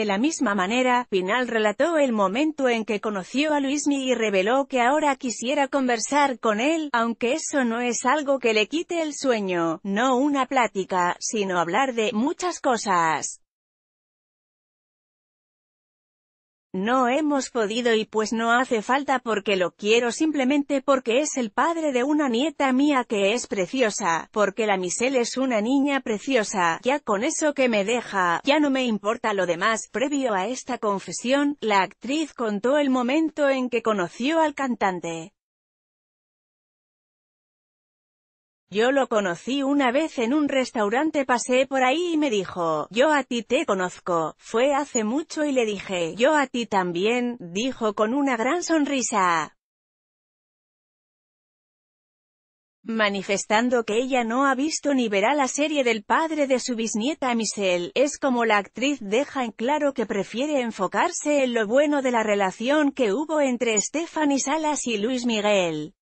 De la misma manera, Pinal relató el momento en que conoció a Luismi y reveló que ahora quisiera conversar con él, aunque eso no es algo que le quite el sueño, no una plática, sino hablar de muchas cosas. No hemos podido y pues no hace falta porque lo quiero simplemente porque es el padre de una nieta mía que es preciosa, porque la Michelle es una niña preciosa, ya con eso que me deja, ya no me importa lo demás. Previo a esta confesión, la actriz contó el momento en que conoció al cantante. Yo lo conocí una vez en un restaurante pasé por ahí y me dijo, yo a ti te conozco, fue hace mucho y le dije, yo a ti también, dijo con una gran sonrisa. manifestando que ella no ha visto ni verá la serie del padre de su bisnieta Michelle, es como la actriz deja en claro que prefiere enfocarse en lo bueno de la relación que hubo entre Stephanie Salas y Luis Miguel.